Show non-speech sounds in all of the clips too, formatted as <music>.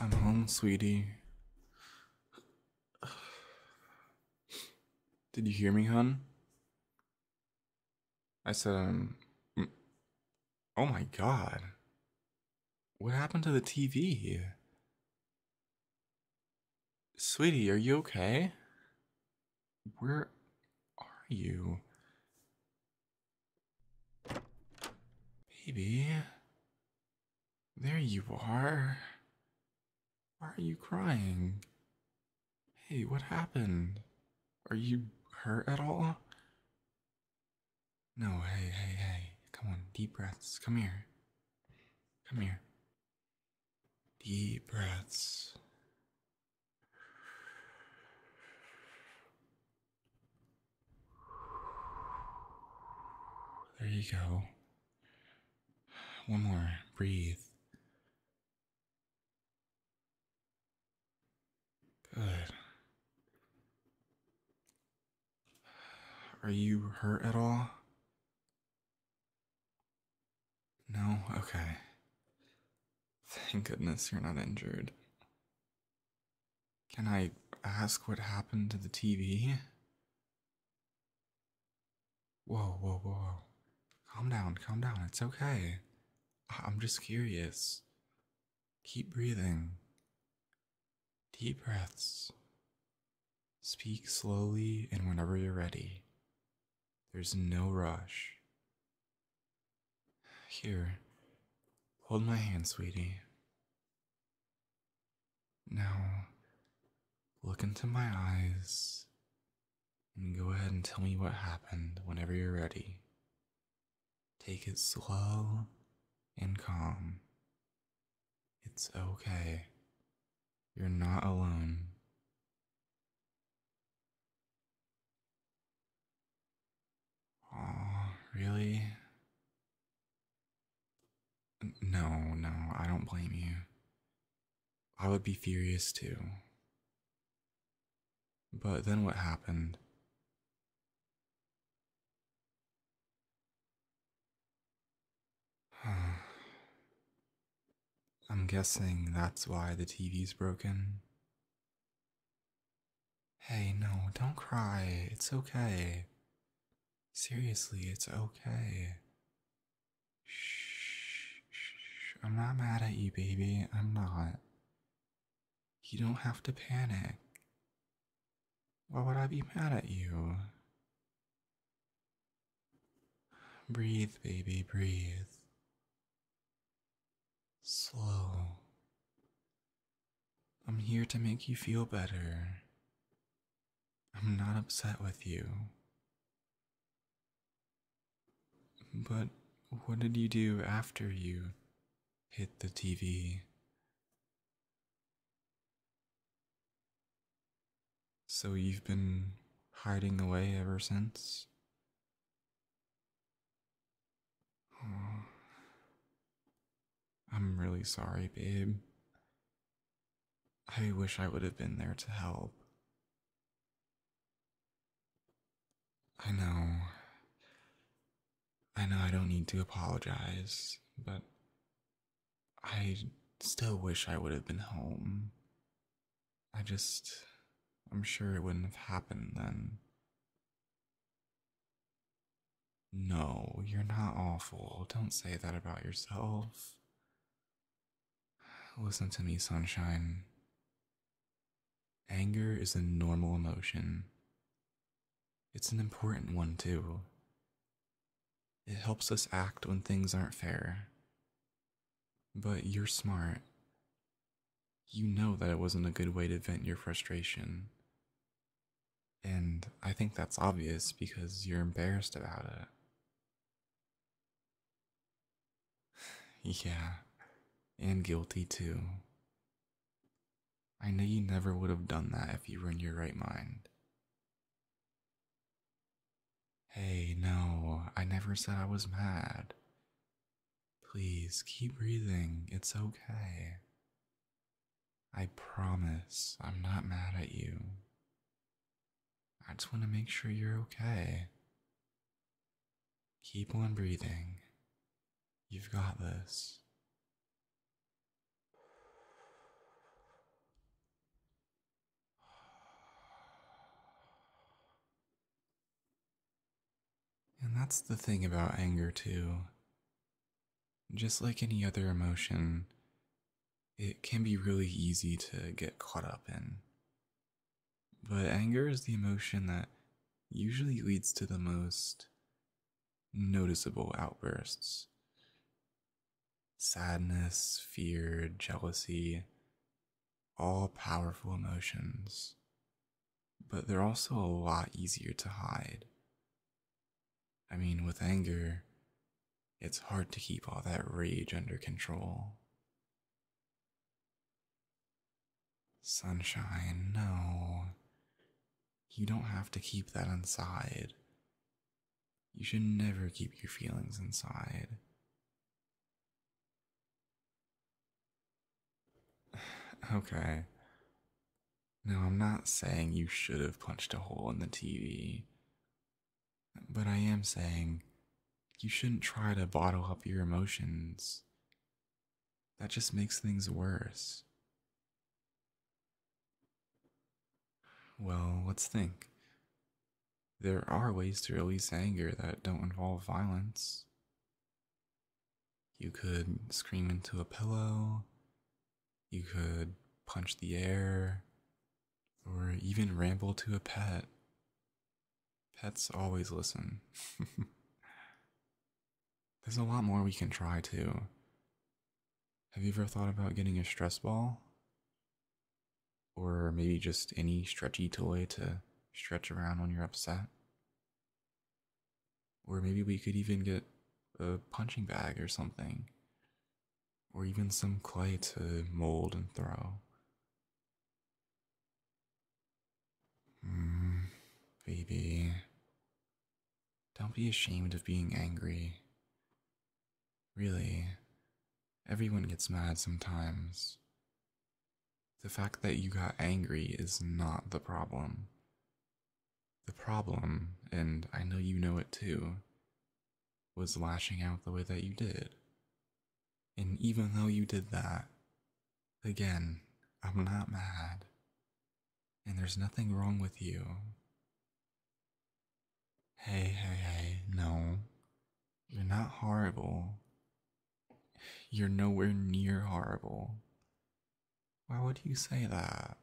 I'm home, sweetie. Did you hear me, hun? I said, um. Oh my god. What happened to the TV? Sweetie, are you okay? Where are you? Baby. There you are. Why are you crying? Hey, what happened? Are you hurt at all? No, hey, hey, hey. Come on, deep breaths. Come here. Come here. Deep breaths. There you go. One more. Breathe. Good. <sighs> Are you hurt at all? No? Okay. Thank goodness you're not injured. Can I ask what happened to the TV? Whoa, whoa, whoa. Calm down, calm down. It's okay. I'm just curious. Keep breathing. Deep breaths. Speak slowly and whenever you're ready. There's no rush. Here, hold my hand, sweetie. Now, look into my eyes and go ahead and tell me what happened whenever you're ready. Take it slow and calm. It's okay. You're not alone. Oh, really? No, no, I don't blame you. I would be furious too. But then what happened? Guessing that's why the TV's broken. Hey, no, don't cry. It's okay. Seriously, it's okay. Shh, shh. I'm not mad at you, baby. I'm not. You don't have to panic. Why would I be mad at you? Breathe, baby, breathe. Slow. I'm here to make you feel better. I'm not upset with you. But what did you do after you hit the TV? So you've been hiding away ever since? Oh, I'm really sorry, babe. I wish I would have been there to help. I know. I know I don't need to apologize, but I still wish I would have been home. I just. I'm sure it wouldn't have happened then. No, you're not awful. Don't say that about yourself. Listen to me, sunshine. Anger is a normal emotion. It's an important one, too. It helps us act when things aren't fair. But you're smart. You know that it wasn't a good way to vent your frustration. And I think that's obvious because you're embarrassed about it. <sighs> yeah, and guilty too. I know you never would have done that if you were in your right mind. Hey, no, I never said I was mad. Please keep breathing, it's okay. I promise I'm not mad at you. I just want to make sure you're okay. Keep on breathing. You've got this. That's the thing about anger, too. Just like any other emotion, it can be really easy to get caught up in. But anger is the emotion that usually leads to the most noticeable outbursts. Sadness, fear, jealousy, all powerful emotions, but they're also a lot easier to hide. I mean, with anger, it's hard to keep all that rage under control. Sunshine, no. You don't have to keep that inside. You should never keep your feelings inside. <sighs> Okay. Now, I'm not saying you should have punched a hole in the TV, but I am saying you shouldn't try to bottle up your emotions. That just makes things worse. Well, let's think. There are ways to release anger that don't involve violence. You could scream into a pillow, you could punch the air, or even ramble to a pet. Pets always listen. <laughs> There's a lot more we can try too. Have you ever thought about getting a stress ball? Or maybe just any stretchy toy to stretch around when you're upset? Or maybe we could even get a punching bag or something. Or even some clay to mold and throw. Mm, baby. Don't be ashamed of being angry. Really, everyone gets mad sometimes. The fact that you got angry is not the problem. The problem, and I know you know it too, was lashing out the way that you did. And even though you did that, again, I'm not mad. And there's nothing wrong with you. Hey, hey, hey, no. You're not horrible. You're nowhere near horrible. Why would you say that?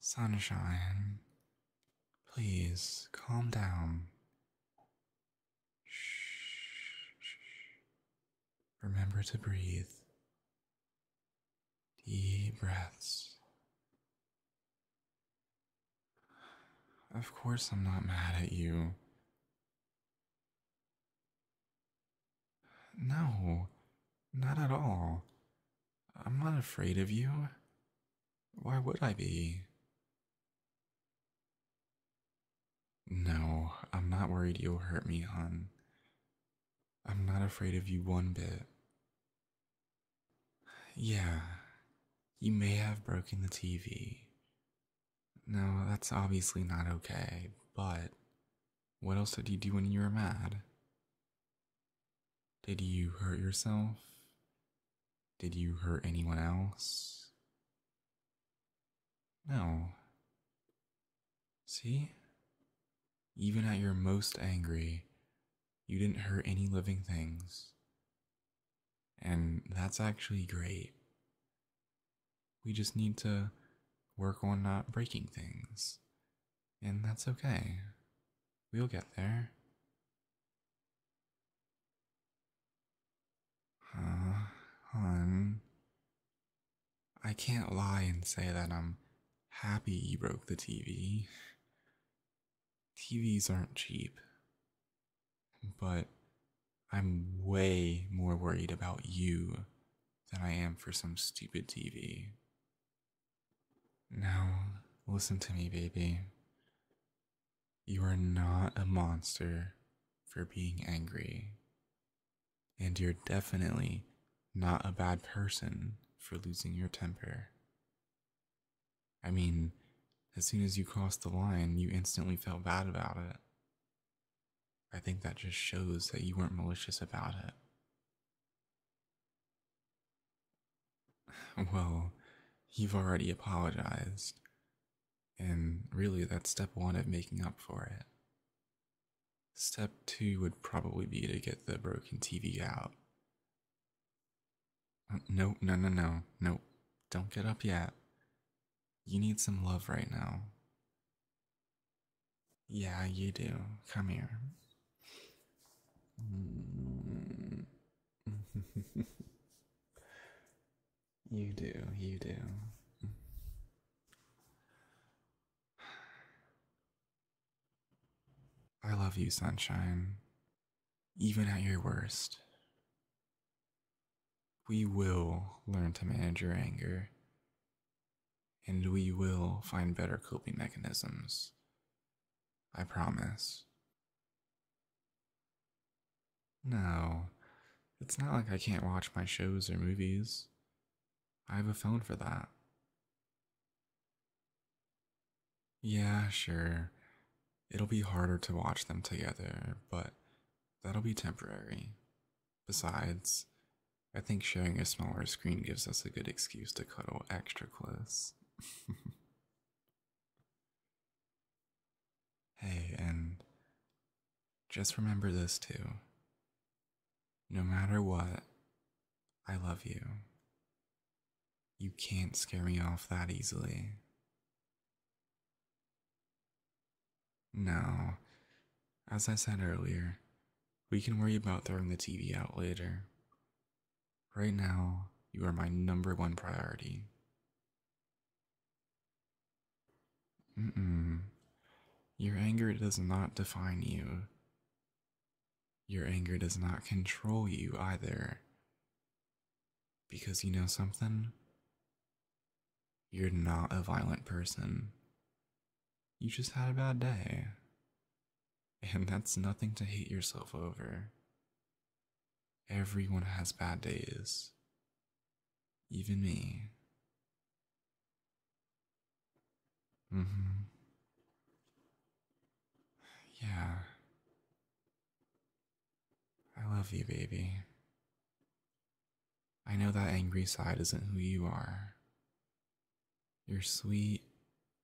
Sunshine, please calm down. Shh. Remember to breathe. Deep breaths. Of course, I'm not mad at you. No, not at all. I'm not afraid of you. Why would I be? No, I'm not worried you'll hurt me, hon. I'm not afraid of you one bit. Yeah, you may have broken the TV. No, that's obviously not okay, but what else did you do when you were mad? Did you hurt yourself? Did you hurt anyone else? No. See? Even at your most angry, you didn't hurt any living things. And that's actually great. We just need to work on not breaking things. And that's okay. We'll get there. Uh, hon. I can't lie and say that I'm happy you broke the TV. TVs aren't cheap. But I'm way more worried about you than I am for some stupid TV. Now, listen to me, baby. You are not a monster for being angry. And you're definitely not a bad person for losing your temper. I mean, as soon as you crossed the line, you instantly felt bad about it. I think that just shows that you weren't malicious about it. <sighs> Well, you've already apologized. And really, that's step one of making up for it. Step two would probably be to get the broken TV out. Uh, no, no, no, no, no. Don't get up yet. You need some love right now. Yeah, you do. Come here. <laughs> you do, you do. I love you, sunshine. Even at your worst. We will learn to manage your anger, and we will find better coping mechanisms. I promise. No, it's not like I can't watch my shows or movies. I have a phone for that. Yeah, sure. It'll be harder to watch them together, but that'll be temporary. Besides, I think sharing a smaller screen gives us a good excuse to cuddle extra close. <laughs> hey, and just remember this too. No matter what, I love you. You can't scare me off that easily. No, as I said earlier, we can worry about throwing the TV out later. Right now, you are my number one priority. Mm-mm. Your anger does not define you. Your anger does not control you either. Because you know something? You're not a violent person. You just had a bad day. And that's nothing to hate yourself over. Everyone has bad days. Even me. Mm hmm. Yeah. I love you, baby. I know that angry side isn't who you are. You're sweet,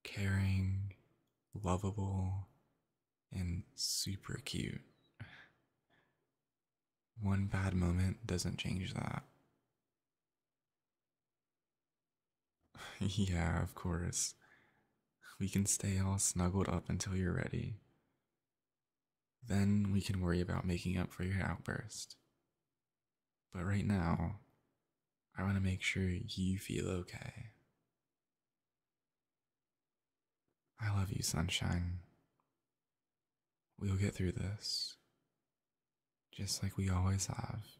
caring, lovable, and super cute. One bad moment doesn't change that. <laughs> yeah, of course. We can stay all snuggled up until you're ready. Then we can worry about making up for your outburst. But right now, I want to make sure you feel okay. I love you, sunshine. We'll get through this, just like we always have.